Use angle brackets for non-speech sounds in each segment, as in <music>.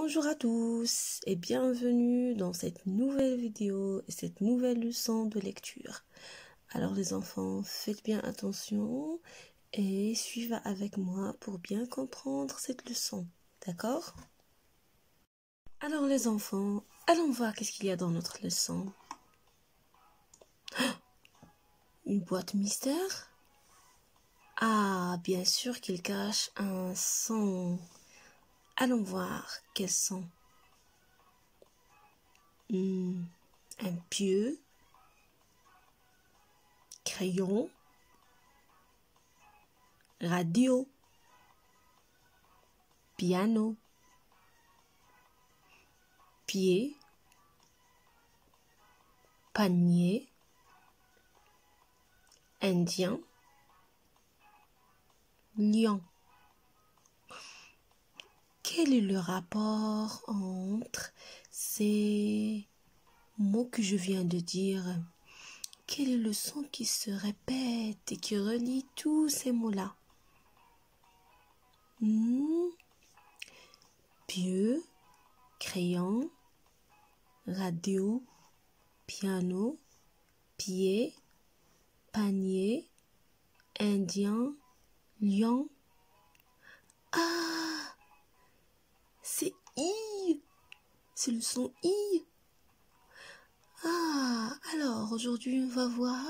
Bonjour à tous et bienvenue dans cette nouvelle vidéo et cette nouvelle leçon de lecture. Alors les enfants, faites bien attention et suivez avec moi pour bien comprendre cette leçon. D'accord? Alors les enfants, allons voir qu'est-ce qu'il y a dans notre leçon. <gasps> Une boîte mystère? Ah, bien sûr qu'il cache un son. Allons voir quels sont. Un pieu, crayon, radio, piano, pied, panier, indien, lion. Quel est le rapport entre ces mots que je viens de dire? Quel est le son qui se répète et qui relie tous ces mots-là? Hmm? Pieu, crayon, radio, piano, pied, panier, indien, lion. Ah C'est le son I Ah Alors aujourd'hui on va voir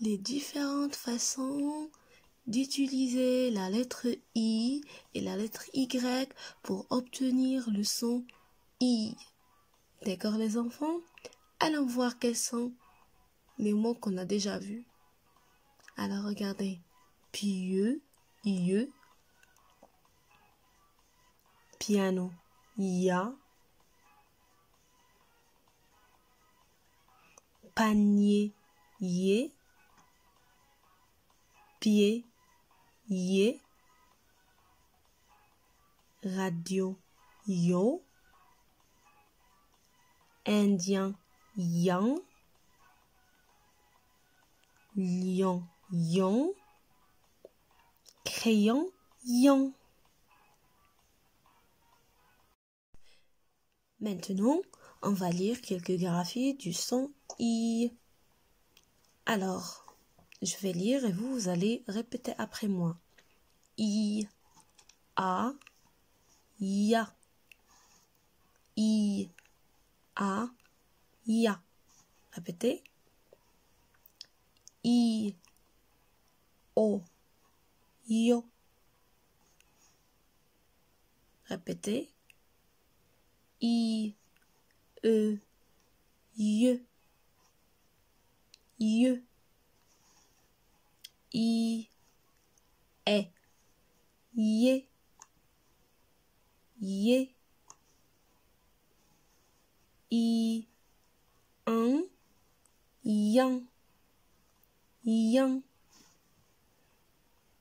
les différentes façons d'utiliser la lettre I et la lettre Y pour obtenir le son I. D'accord les enfants? Allons voir quels sont les mots qu'on a déjà vus. Alors regardez. Pieux, ieux. Piano, ya. Panier, yé. Pied, yé. Radio, yo. Indien, yang. Lion, yon. Crayon, yon. Maintenant, on va lire quelques graphies du son I. Alors, je vais lire et vous, vous allez répéter après moi. I, A, Ya. I, A, Ya. Répétez. I, O, Yo. Répétez. I, E, Ye. Ye. I, E, Ye. Ye. I, un, yang. Yang.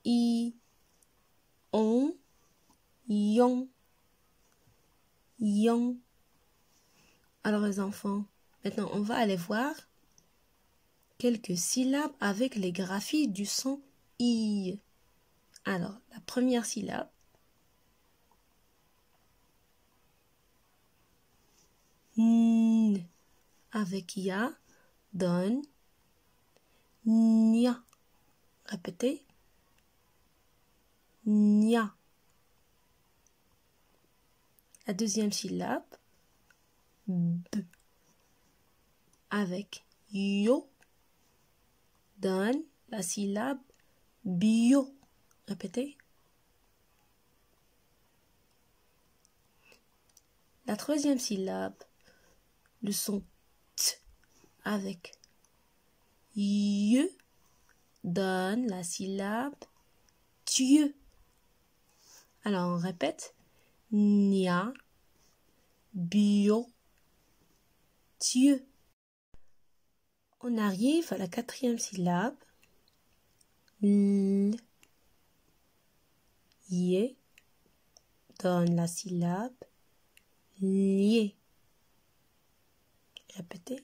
I, on, yon. Alors les enfants, maintenant on va aller voir quelques syllabes avec les graphies du son I. Alors, la première syllabe. N. Avec ya donne nia. Répétez. Nia. La deuxième syllabe. B. Avec yo donne la syllabe bio. Répétez. La troisième syllabe, le son t avec ye donne la syllabe Dieu. Alors on répète nia bio Dieu. On arrive à la quatrième syllabe. L. Yé donne la syllabe lié. Répétez.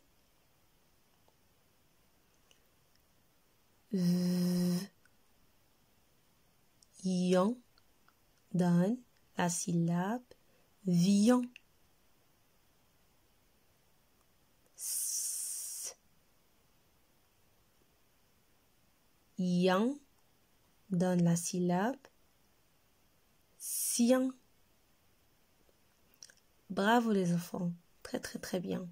V. Yon donne la syllabe viand. Yang donne la syllabe sien. Bravo les enfants, très très très bien.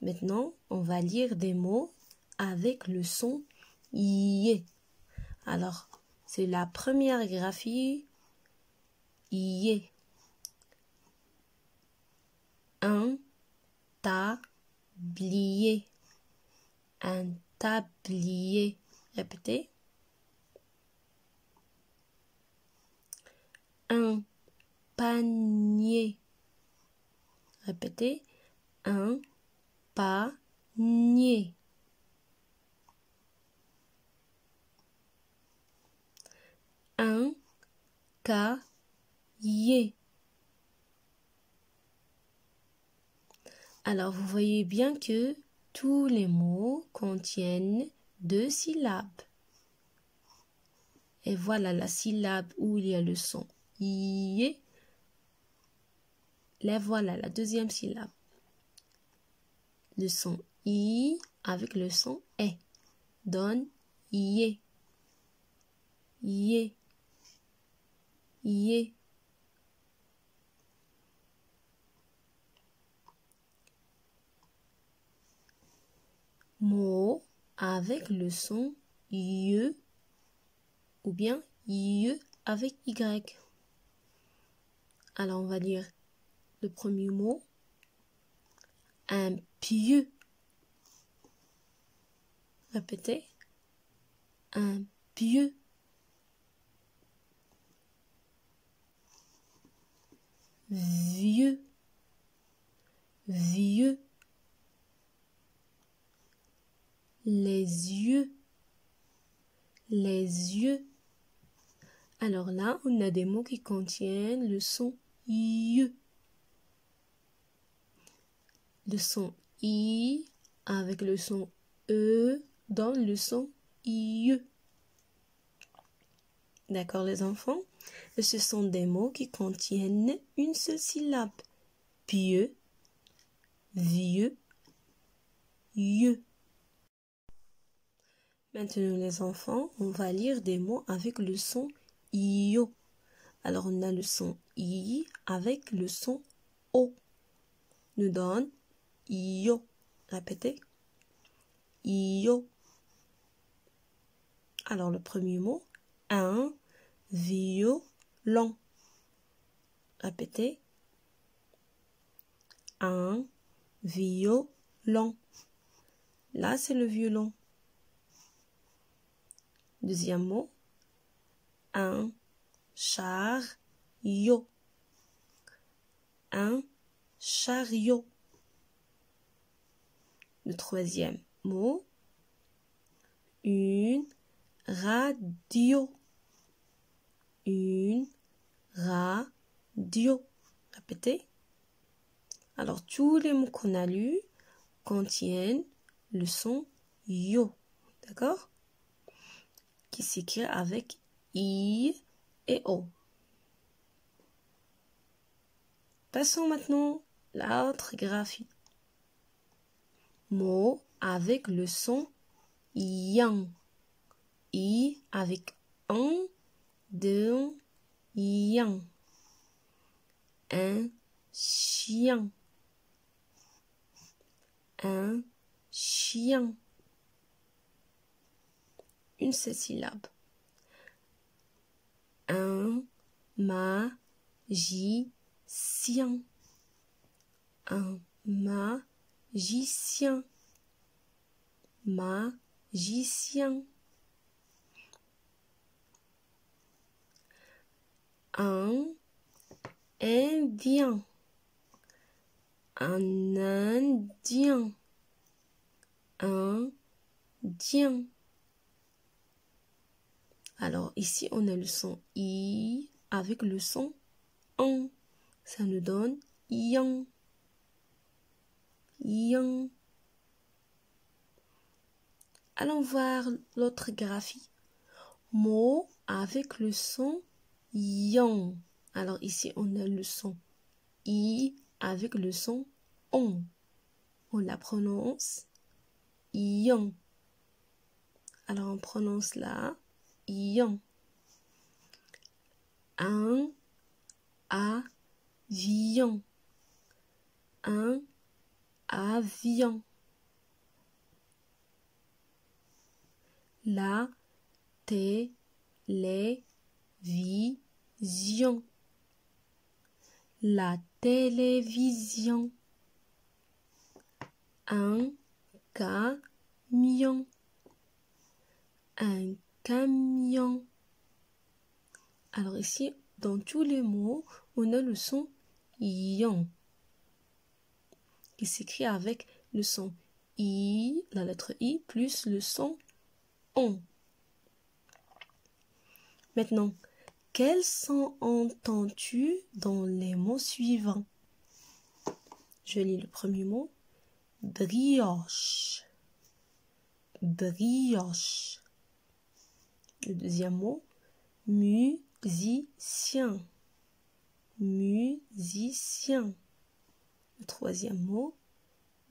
Maintenant, on va lire des mots avec le son IE. Alors, c'est la première graphie IE. Un tablier. Un tablier. Répétez. Un panier. Répétez. Un panier. Un cahier. Alors, vous voyez bien que tous les mots contiennent deux syllabes. Et voilà la syllabe où il y a le son i. Les voilà la deuxième syllabe. Le son i avec le son e donne i. Yé. Yé. Mot avec le son IE ou bien IE avec Y. Alors on va lire le premier mot. Un pieu. Répétez. Un pieu. Vieux. Vieux. Les yeux, les yeux. Alors là, on a des mots qui contiennent le son I. Le son I avec le son E dans le son I. D'accord les enfants? Ce sont des mots qui contiennent une seule syllabe. Pieux, vieux, yeux. Maintenant les enfants, on va lire des mots avec le son IO. Alors on a le son I avec le son O. Nous donne IO. Répétez. IO. Alors le premier mot, un violon. Répétez. Un violon. Là, c'est le violon. Deuxième mot, un chariot. Un chariot. Le troisième mot, une radio. Une radio. Répétez. Alors, tous les mots qu'on a lus contiennent le son yo. D'accord? Qui s'écrit avec I et O. Passons maintenant à l'autre graphie. Mot avec le son yang. I avec un, deux, yang. Un chien. Un chien une seule syllabe. Un magicien. Un magicien. Magicien. Un indien. Un indien. Un indien. Alors ici, on a le son I avec le son en. Ça nous donne yang. Yang. Allons voir l'autre graphie. Mot avec le son yang. Alors ici, on a le son I avec le son on. On la prononce ion. Alors on prononce là Un avion. Un avion. La télévision. La télévision. Un camion. Un camion. Alors ici, dans tous les mots, on a le son ion qui s'écrit avec le son i, la lettre i, plus le son on. Maintenant, quel son entends-tu dans les mots suivants? Je lis le premier mot. Brioche. Brioche. Le deuxième mot. Musicien. Musicien. Le troisième mot.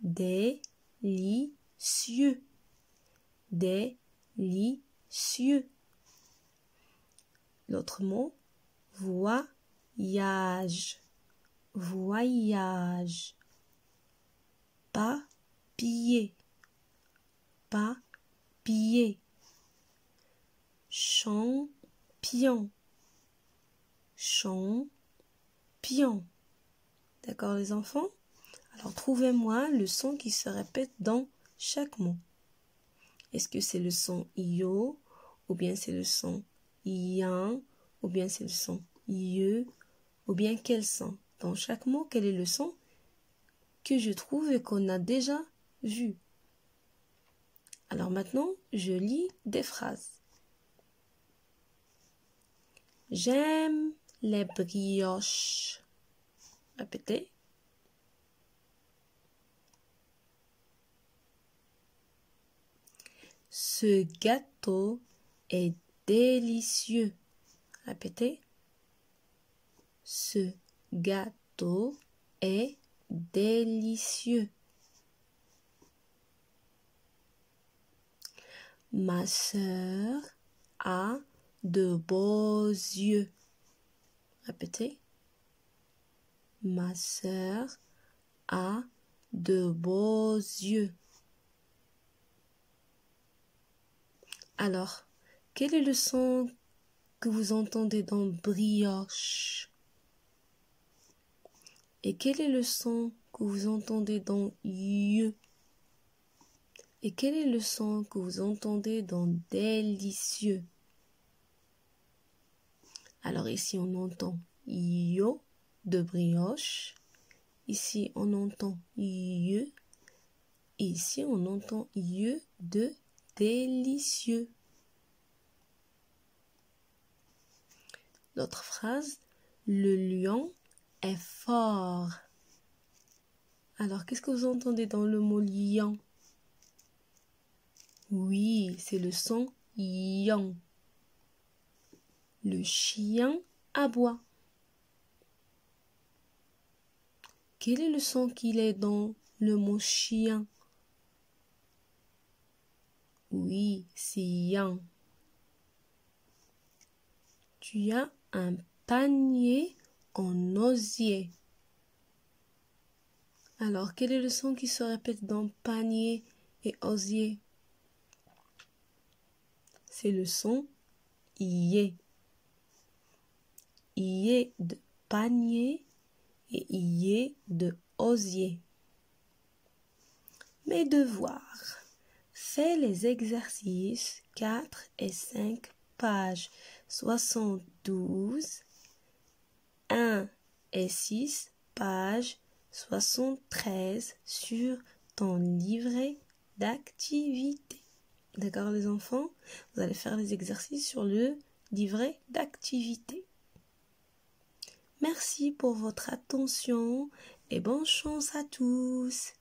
Délicieux. Délicieux. L'autre mot, voyage. Voyage. Papier. Papier. Champion. Champion. D'accord les enfants? Alors trouvez-moi le son qui se répète dans chaque mot. Est-ce que c'est le son io ou bien c'est le son yan, ou bien c'est le son ye, ou bien quel son? Dans chaque mot, quel est le son que je trouve et qu'on a déjà vu? Alors maintenant, je lis des phrases. J'aime les brioches. Répétez. Ce gâteau est délicieux. Répétez. Ce gâteau est délicieux. Ma sœur a de beaux yeux. Répétez. Ma sœur a de beaux yeux. Alors, quel est le son que vous entendez dans brioche? Et quel est le son que vous entendez dans yeux? Et quel est le son que vous entendez dans délicieux? Alors ici on entend yo de brioche. Ici on entend yeux. Ici on entend yeux de délicieux. L'autre phrase, le lion est fort. Alors, qu'est-ce que vous entendez dans le mot lion? Oui, c'est le son yon. Le chien aboie. Quel est le son qu'il est dans le mot chien? Oui, c'est yan. Tu as un panier en osier. Alors, quel est le son qui se répète dans panier et osier? C'est le son ié. Ié de panier et ié de osier. Mes devoirs. Fais les exercices 4 et 5 pages 72, 1 et 6, page 73 sur ton livret d'activité. D'accord les enfants? Vous allez faire les exercices sur le livret d'activité. Merci pour votre attention et bonne chance à tous.